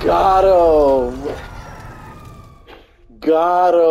Got him! Got him!